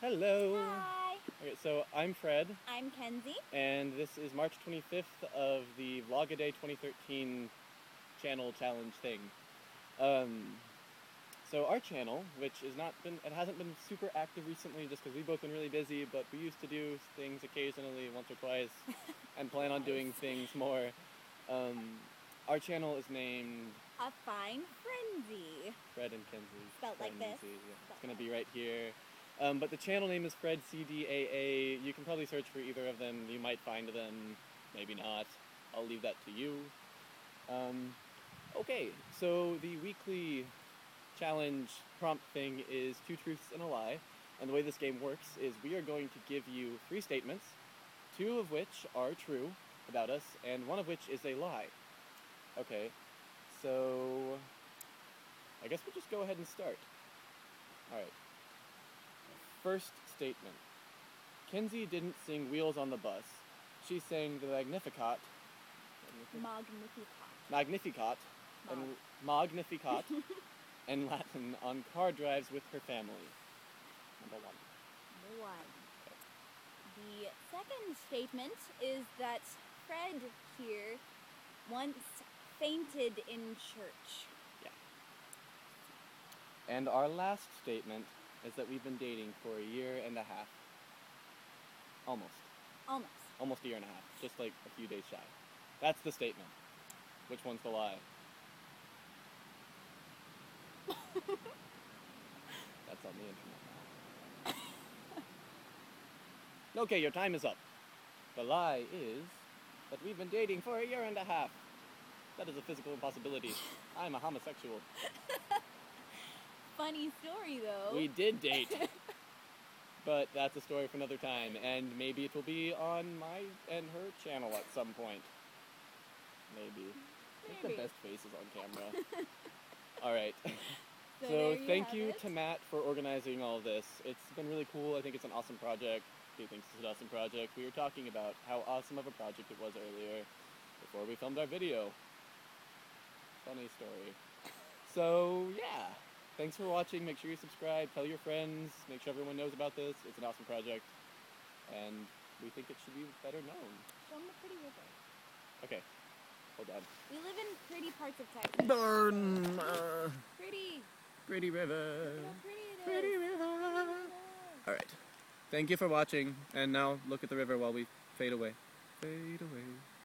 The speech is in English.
Hello. Hi, Okay, so I'm Fred, I'm Kenzie. and this is March 25th of the Vlogaday 2013 channel challenge thing. Um, so our channel, which is not been, it hasn't been super active recently, just because we've both been really busy. But we used to do things occasionally, once or twice, and plan on doing things more. Um, our channel is named A Fine Frenzie. Fred and Kenzie. Spelled like this? yeah. It's gonna be right here. Um, but the channel name is Fred CDAA. You can probably search for either of them. You might find them, maybe not. I'll leave that to you. Um, okay, so the weekly challenge prompt thing is two truths and a lie. And the way this game works is we are going to give you three statements, two of which are true about us, and one of which is a lie. Okay, so I guess we'll just go ahead and start. Alright. First statement Kenzie didn't sing Wheels on the Bus. She sang the Magnificat. Magnificat. Magnificat. And Magnificat in Latin on car drives with her family. Number one. Number one. The second statement is that Fred here once fainted in church. Yeah. And our last statement is that we've been dating for a year and a half. Almost. Almost. Almost a year and a half. Just like a few days shy. That's the statement. Which one's the lie? That's on the internet now. okay, your time is up. The lie is that we've been dating for a year and a half. That is a physical impossibility. I'm a homosexual. Funny story though. We did date. but that's a story for another time, and maybe it will be on my and her channel at some point. Maybe. Make the Maybe. best faces on camera. Alright. So, So you thank you it. to Matt for organizing all this. It's been really cool. I think it's an awesome project. He thinks it's an awesome project. We were talking about how awesome of a project it was earlier before we filmed our video. Funny story. So yeah. Thanks for watching. Make sure you subscribe, tell your friends, make sure everyone knows about this. It's an awesome project. And we think it should be better known. Show 'em the pretty river. Okay. Hold on. We live in pretty parts of Texas. Burn uh, Pretty. pretty river. Look how pretty it is. Pretty river. All right. Thank you for watching, and now look at the river while we fade away. Fade away.